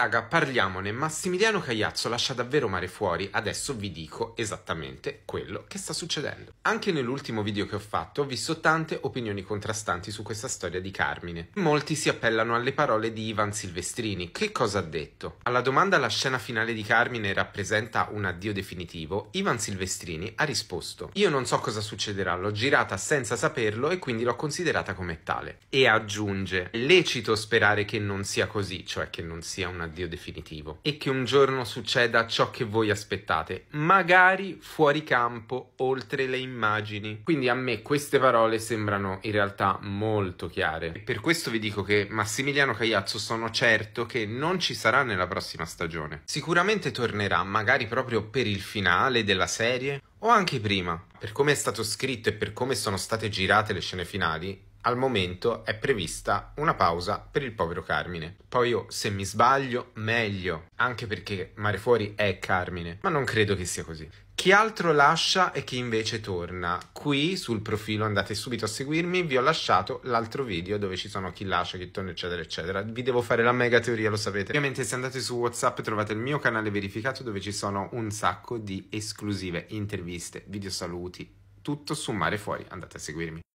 Raga, parliamone, Massimiliano Cagliazzo lascia davvero mare fuori, adesso vi dico esattamente quello che sta succedendo. Anche nell'ultimo video che ho fatto ho visto tante opinioni contrastanti su questa storia di Carmine. Molti si appellano alle parole di Ivan Silvestrini. Che cosa ha detto? Alla domanda la scena finale di Carmine rappresenta un addio definitivo, Ivan Silvestrini ha risposto Io non so cosa succederà, l'ho girata senza saperlo e quindi l'ho considerata come tale. E aggiunge Lecito sperare che non sia così, cioè che non sia un addio definitivo e che un giorno succeda ciò che voi aspettate, magari fuori campo, oltre le immagini. Quindi a me queste parole sembrano in realtà molto chiare. E per questo vi dico che Massimiliano Cagliazzo sono certo che non ci sarà nella prossima stagione. Sicuramente tornerà, magari proprio per il finale della serie o anche prima. Per come è stato scritto e per come sono state girate le scene finali, al momento è prevista una pausa per il povero Carmine. Poi io, se mi sbaglio, meglio, anche perché Mare Fuori è Carmine, ma non credo che sia così. Chi altro lascia e chi invece torna? Qui sul profilo andate subito a seguirmi, vi ho lasciato l'altro video dove ci sono chi lascia, chi torna, eccetera, eccetera. Vi devo fare la mega teoria, lo sapete. Ovviamente se andate su WhatsApp trovate il mio canale verificato dove ci sono un sacco di esclusive interviste, video saluti, tutto su Mare Fuori, andate a seguirmi.